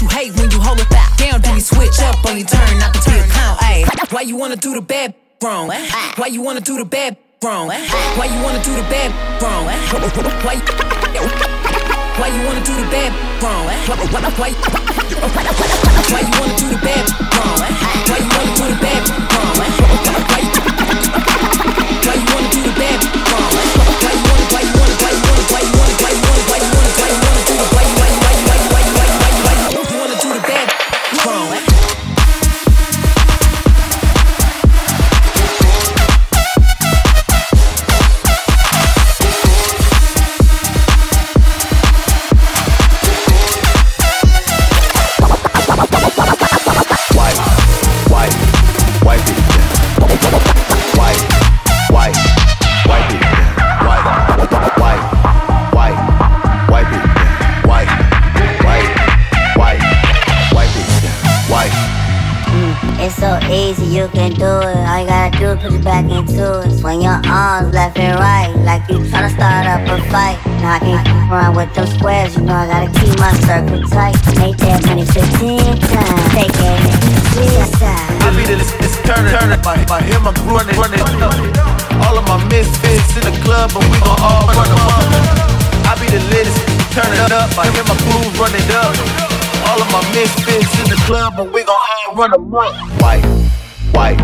like when you hold it back down, then you switch up on your turn, not to be a clown. Ayy, why you wanna do the bad wrong? Why you wanna do the bad wrong? Why you wanna do the bad wrong? Why? Why you wanna do the bad wrong? Why? Why, why you wanna do the bad wrong? Why you wanna do the bad wrong? It's so easy, you can do it. All you gotta do is put it back into it. Swing your arms left and right, like you tryna start up a fight. Now I can't run with them squares, you know I gotta keep my circle tight. Make that money 15 times, take it side. I be the this turn turn my my him I'm running running all of my misfits in the club and we gon' all run amok. I be the latest, turn it up, my him my groove running up. All of my misfits in the club and we gon' all run amok. White. White,